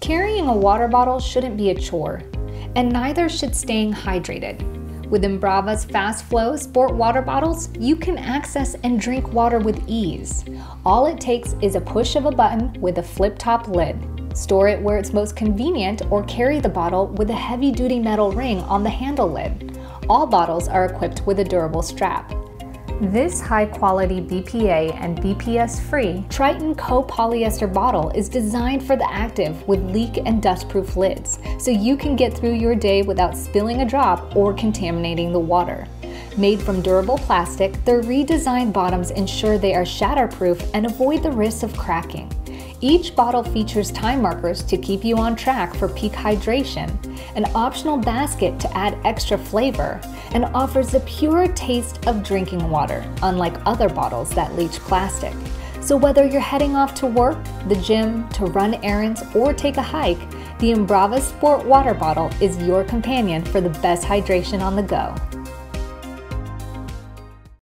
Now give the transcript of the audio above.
Carrying a water bottle shouldn't be a chore, and neither should staying hydrated. With Embrava's Fast Flow Sport water bottles, you can access and drink water with ease. All it takes is a push of a button with a flip top lid. Store it where it's most convenient or carry the bottle with a heavy duty metal ring on the handle lid. All bottles are equipped with a durable strap. This high quality BPA and BPS free Tritan copolyester bottle is designed for the active with leak and dust proof lids, so you can get through your day without spilling a drop or contaminating the water. Made from durable plastic, their redesigned bottoms ensure they are shatterproof and avoid the risk of cracking. Each bottle features time markers to keep you on track for peak hydration, an optional basket to add extra flavor, and offers the pure taste of drinking water, unlike other bottles that leach plastic. So whether you're heading off to work, the gym, to run errands, or take a hike, the Embrava Sport water bottle is your companion for the best hydration on the go.